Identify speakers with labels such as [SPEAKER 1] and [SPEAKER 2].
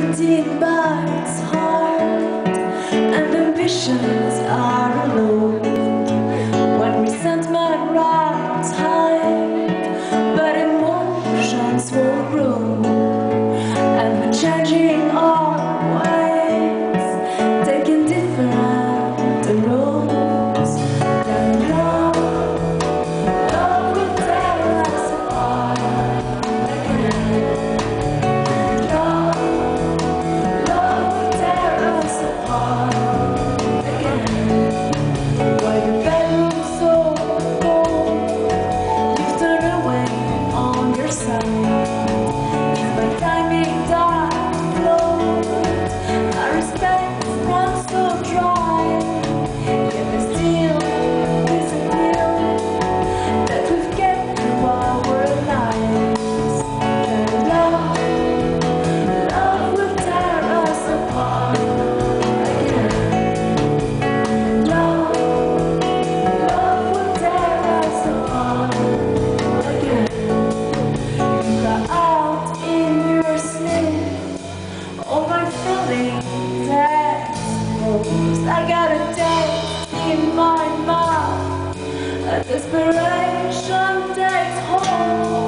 [SPEAKER 1] routine but it's hard And ambitions are alone When resentment rides high But emotions will grow. And the changing I got a taste in my mouth, a desperation takes hold.